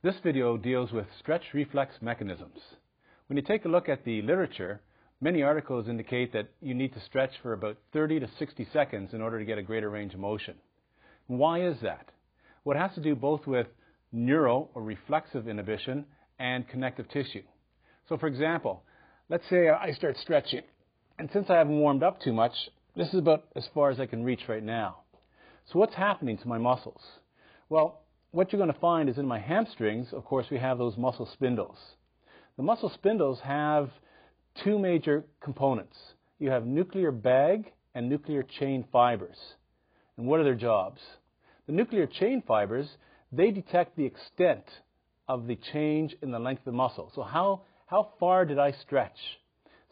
This video deals with stretch reflex mechanisms. When you take a look at the literature, many articles indicate that you need to stretch for about 30 to 60 seconds in order to get a greater range of motion. Why is that? Well, it has to do both with neural or reflexive inhibition and connective tissue. So, for example, let's say I start stretching, and since I haven't warmed up too much, this is about as far as I can reach right now. So, what's happening to my muscles? Well, what you're going to find is in my hamstrings, of course, we have those muscle spindles. The muscle spindles have two major components. You have nuclear bag and nuclear chain fibers. And what are their jobs? The nuclear chain fibers, they detect the extent of the change in the length of the muscle. So how, how far did I stretch?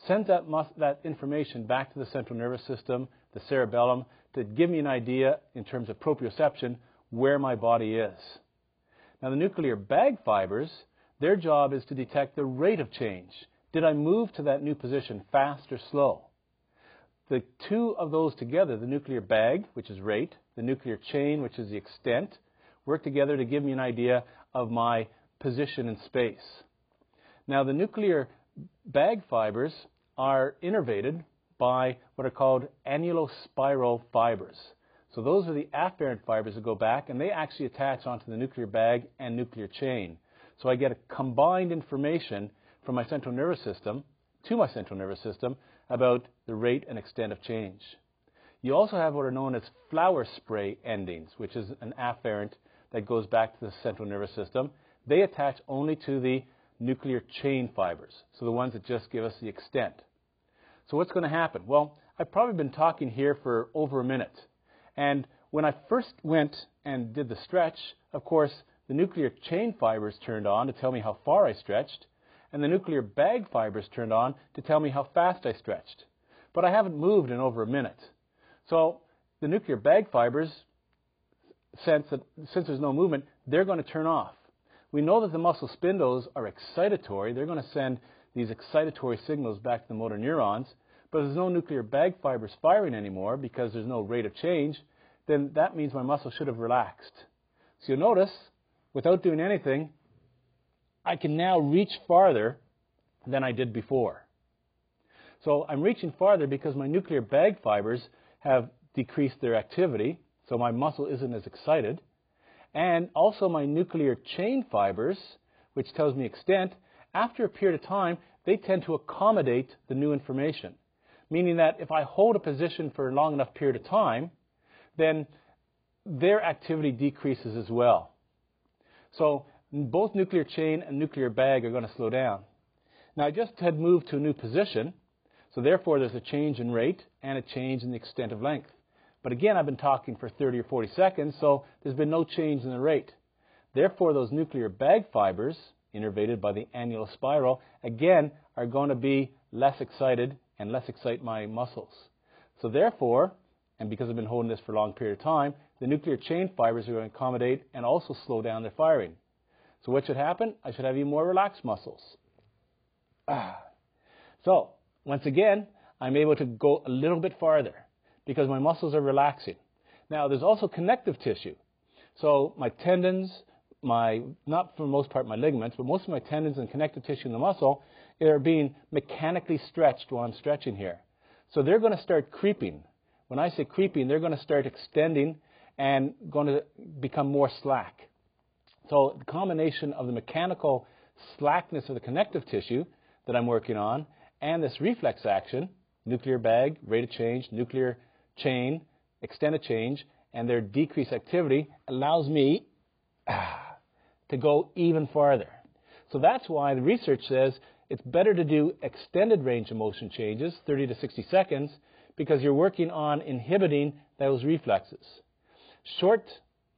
Send that, mus- that information back to the central nervous system, the cerebellum, to give me an idea in terms of proprioception where my body is. Now, the nuclear bag fibers, their job is to detect the rate of change. Did I move to that new position fast or slow? The two of those together, the nuclear bag, which is rate, the nuclear chain, which is the extent, work together to give me an idea of my position in space. Now, the nuclear bag fibers are innervated by what are called annulospiral fibers. So those are the afferent fibers that go back, and they actually attach onto the nuclear bag and nuclear chain. So I get a combined information from my central nervous system to my central nervous system about the rate and extent of change. You also have what are known as flower spray endings, which is an afferent that goes back to the central nervous system. They attach only to the nuclear chain fibers, so the ones that just give us the extent. So what's going to happen? Well, I've probably been talking here for over a minute. And when I first went and did the stretch, of course, the nuclear chain fibers turned on to tell me how far I stretched, and the nuclear bag fibers turned on to tell me how fast I stretched. But I haven't moved in over a minute. So the nuclear bag fibers sense that since there's no movement, they're going to turn off. We know that the muscle spindles are excitatory. They're going to send these excitatory signals back to the motor neurons, but there's no nuclear bag fibers firing anymore because there's no rate of change, then that means my muscle should have relaxed. So you'll notice, without doing anything, I can now reach farther than I did before. So I'm reaching farther because my nuclear bag fibers have decreased their activity, so my muscle isn't as excited. And also my nuclear chain fibers, which tells me extent, after a period of time, they tend to accommodate the new information. Meaning that if I hold a position for a long enough period of time, then their activity decreases as well. So both nuclear chain and nuclear bag are going to slow down. Now I just had moved to a new position, so therefore there's a change in rate and a change in the extent of length. But again, I've been talking for 30 or 40 seconds, so there's been no change in the rate. Therefore, those nuclear bag fibers, innervated by the annulospiral, again are going to be less excited and less excite my muscles. So therefore, and because I've been holding this for a long period of time, the nuclear chain fibers are going to accommodate and also slow down their firing. So what should happen? I should have even more relaxed muscles. Ah. So, once again, I'm able to go a little bit farther because my muscles are relaxing. Now, there's also connective tissue. So my tendons, my, not for the most part my ligaments, but most of my tendons and connective tissue in the muscle are being mechanically stretched while I'm stretching here. So they're going to start creeping. When I say creeping, they're going to start extending and going to become more slack. So the combination of the mechanical slackness of the connective tissue that I'm working on and this reflex action, nuclear bag, rate of change, nuclear chain, extended change, and their decreased activity allows me ah, to go even farther. So that's why the research says it's better to do extended range of motion changes, 30 to 60 seconds, because you're working on inhibiting those reflexes. Short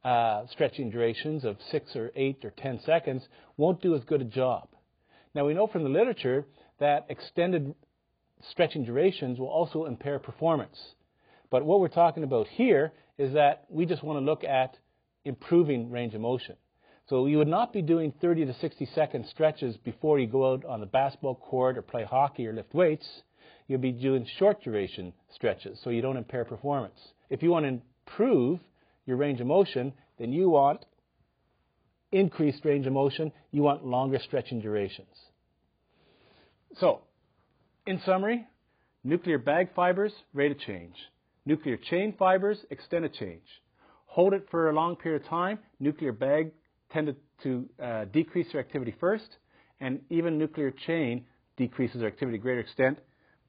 uh, stretching durations of 6 or 8 or 10 seconds won't do as good a job. Now we know from the literature that extended stretching durations will also impair performance. But what we're talking about here is that we just want to look at improving range of motion. So you would not be doing 30 to 60 second stretches before you go out on the basketball court or play hockey or lift weights. You'll be doing short duration stretches so you don't impair performance. If you want to improve your range of motion, then you want increased range of motion, you want longer stretching durations. So, in summary, nuclear bag fibers, rate of change. Nuclear chain fibers, extended change. Hold it for a long period of time, nuclear bag tended to uh, decrease their activity first, and even nuclear chain decreases their activity to greater extent.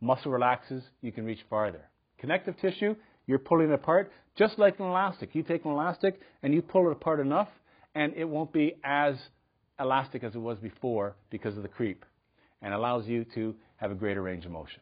Muscle relaxes, you can reach farther. Connective tissue, you're pulling it apart, just like an elastic. You take an elastic and you pull it apart enough, and it won't be as elastic as it was before because of the creep, and allows you to have a greater range of motion.